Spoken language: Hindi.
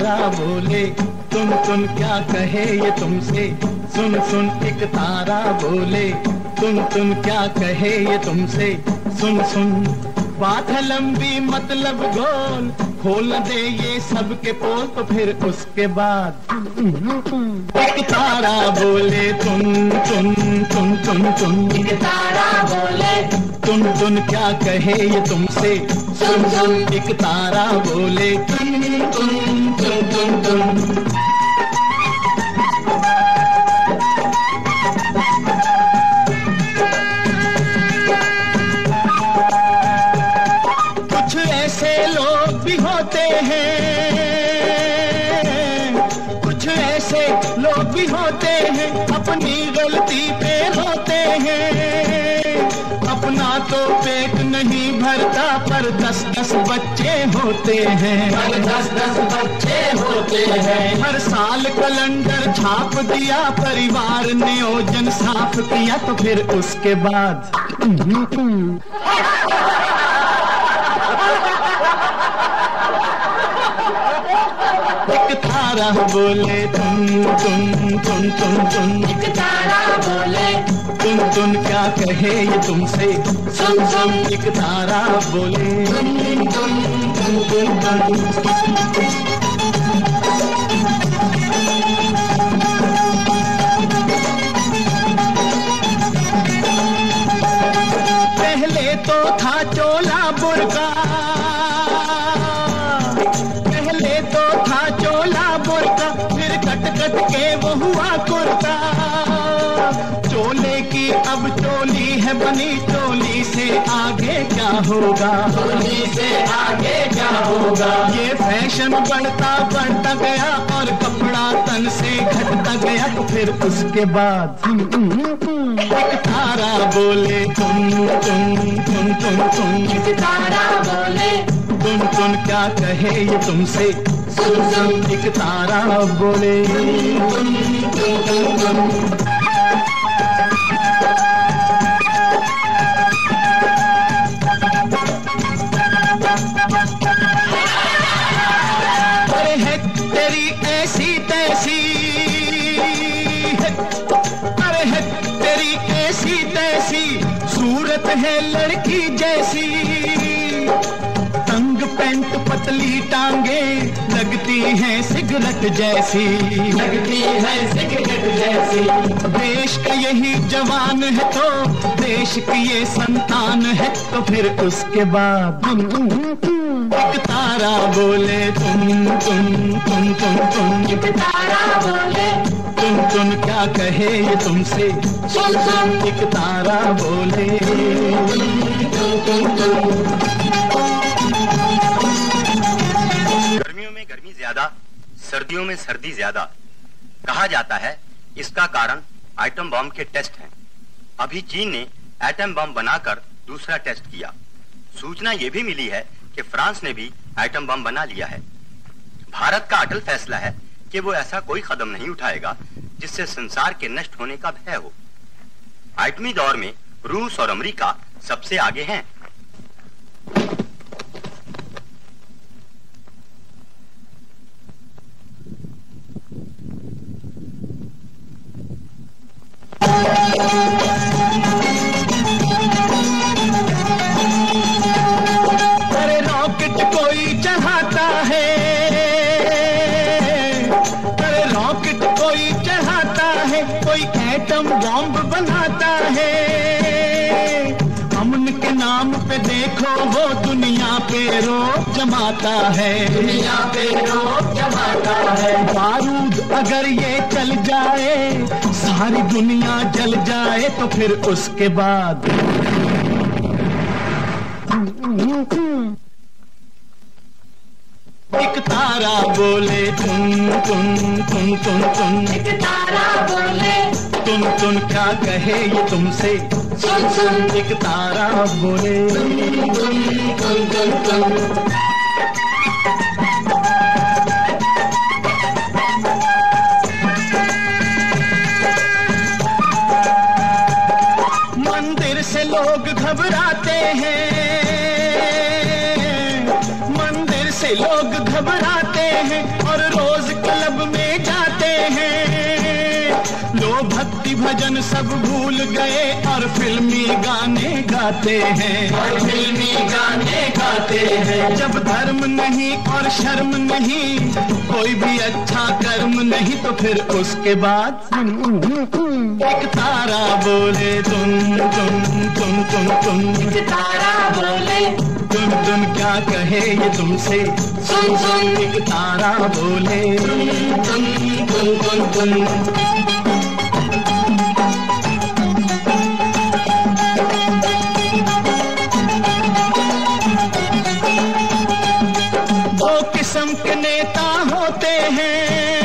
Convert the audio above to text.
बोले। तुम तुम क्या कहे ये तुमसे? सुन सुन, एक तारा बोले। तुम तुम क्या कहे ये तुमसे? सुन सुन। बात है लंबी मतलब गोल। खोल दे ये सब के पोल तो फिर उसके बाद। एक तारा बोले, तुम तुम तुम तुम तुम। एक तारा बोले। तुम तुम क्या कहे ये तुमसे? सुन सुन एक तारा बोले। तुम तुम तुम तुम तुम कुछ ऐसे लोग भी होते हैं। कुछ ऐसे लोग भी होते हैं, अपनी गलती पे रोते हैं। नहीं भरता पर दस दस बच्चे होते हैं। हर दस दस बच्चे होते हैं। हर साल कैलेंडर छाप दिया परिवार नियोजन साफ़ किया तो फिर उसके बाद एक तारा बोले तुम तुम तुम तुम तुम। एक तारा तुम क्या कहे ये तुमसे? सुन सुन। एक तारा बोले। तुम तुम तुम तुम तुम पहले तो था चोला बुरका। पहले तो था चोला बुरका। फिर कट कट के वो हुआ कुर्ता। अब चोली है बनी चोली से आगे क्या होगा? चोली से आगे क्या होगा? ये फ़ैशन बढ़ता बढ़ता गया और कपड़ा तन से घटता गया। तो फिर उसके बाद एक तारा बोले तुम तुम तुम तुम तुम। एक तारा बोले। तुम तुम क्या कहे ये तुमसे? सुन सुन। एक तारा बोले। तुम तुम तुम तुम। है लड़की जैसी। तंग पेंट पतली टांगे लगती है सिगरेट जैसी। लगती है सिगरेट जैसी। देश का यही जवान है तो देश की ये संतान है तो फिर उसके बाद। एक तारा बोले तुम तुम तुम तुम तुम। एक तारा बोले तुम तुम क्या कहे ये तुमसे? सुन सुन एक तारा बोले। तुम तुम तुम गर्मियों में गर्मी ज़्यादा सर्दियों में सर्दी ज़्यादा। कहा जाता है इसका कारण आइटम बम के टेस्ट हैं। अभी चीन ने एटम बम बनाकर दूसरा टेस्ट किया। सूचना यह भी मिली है कि फ्रांस ने भी आइटम बम बना लिया है। भारत का अटल फैसला है कि वो ऐसा कोई कदम नहीं उठाएगा जिससे संसार के नष्ट होने का भय हो। आइटमी दौर में रूस और अमेरिका सबसे आगे हैं। अरे रॉकेट कोई चढ़ाता है के नाम पे देखो वो दुनिया पे रोक जमाता है। दुनिया पे रोक जमाता है। बारूद अगर ये चल जाए सारी दुनिया जल जाए तो फिर उसके बाद। एक तारा बोले तुम तुम तुम तुम तुम। एक तारा बोले तुम तुम क्या कहे ये तुमसे? सुन सुन एक तारा बोले। मंदिर से लोग घबराते हैं। मंदिर से लोग घबराते हैं और रोज दुश्मन सब भूल गए और फिल्मी गाने गाते हैं। और फिल्मी गाने गाते हैं। जब धर्म नहीं और शर्म नहीं कोई भी अच्छा कर्म नहीं तो फिर उसके बाद एक तारा बोले तुम तुम तुम तुम तुम। एक तारा बोले। तुम तुम क्या कहे ये तुमसे? सुन सुन। एक तारा बोले। तुम तुम तुम तुम। दो किस्म नेता होते है।